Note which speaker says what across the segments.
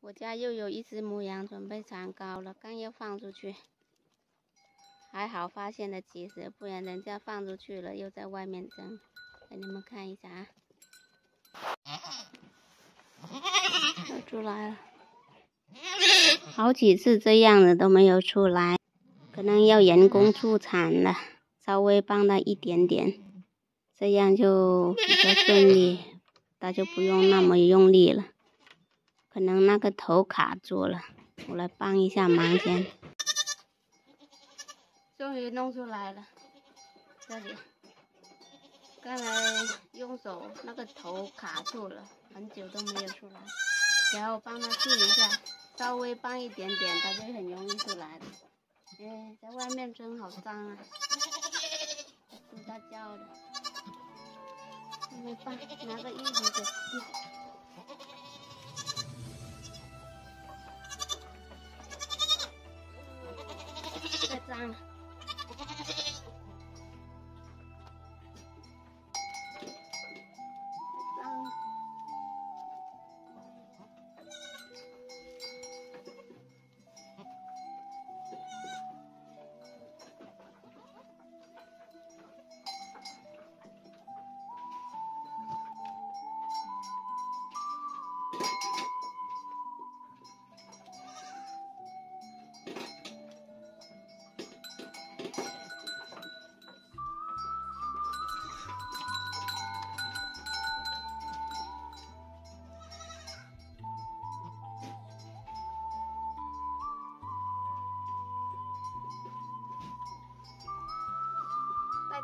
Speaker 1: 我家又有一只母羊准备长高了，刚要放出去，还好发现的及时，不然人家放出去了又在外面争。给你们看一下啊，出来了，好几次这样的都没有出来，可能要人工助产了，稍微帮它一点点，这样就比较顺利，它就不用那么用力了。可能那个头卡住了，我来帮一下忙先。终于弄出来了，这里，刚才用手那个头卡住了，很久都没有出来，然后帮他试一下，稍微帮一点点，它就很容易出来了。哎，在外面真好脏啊，嘟它叫的，没办法，拿个衣服给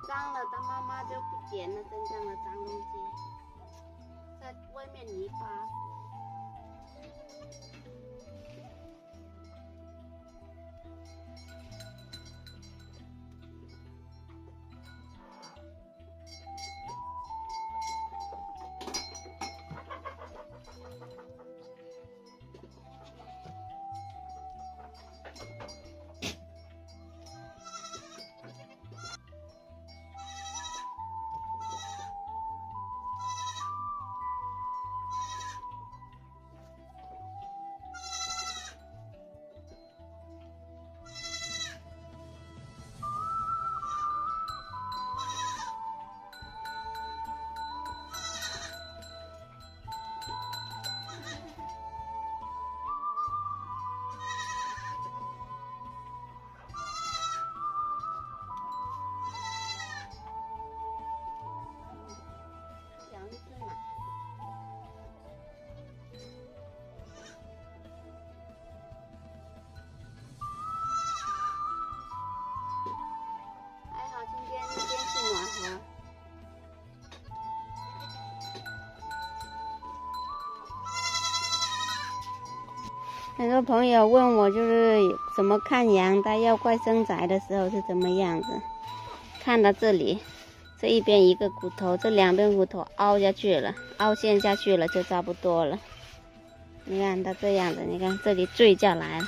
Speaker 1: 脏了，他妈妈就不捡了真正的脏东西，在外面泥巴。很多朋友问我，就是怎么看羊，它要快生崽的时候是怎么样子？看到这里，这一边一个骨头，这两边骨头凹下去了，凹陷下去了，就差不多了。你看它这样子，你看这里坠下来了，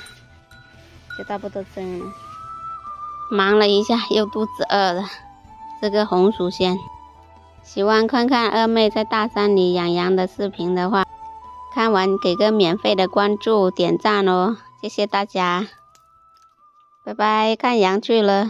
Speaker 1: 就差不多生了。忙了一下，又肚子饿了。这个红薯先，喜欢看看二妹在大山里养羊的视频的话。看完给个免费的关注点赞哦，谢谢大家，拜拜，看羊去了。